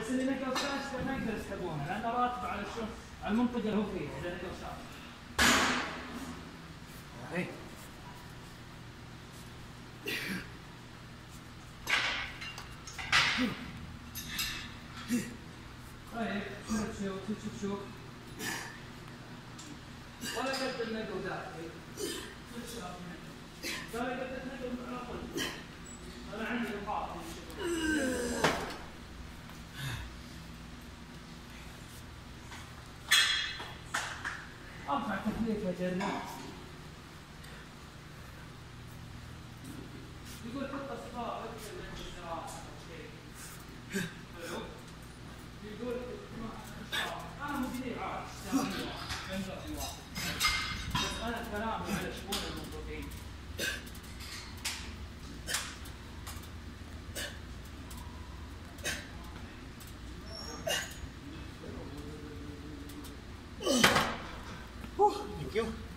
بس اللي نقل ساش ما يقدر يسحبونه لأنه راتب على شو على المنطقة اللي هو فيها إذا نقل ساش اي طيب شوف شوف شوف شوف. ولا قد النقل داخلي. ولا قد النقل على طول أرفع تكليف يا جنات يقول حط أصفار أو شيء حلو يقول أنا مدير اشتغل بس أنا كلامي على شؤون Thank you.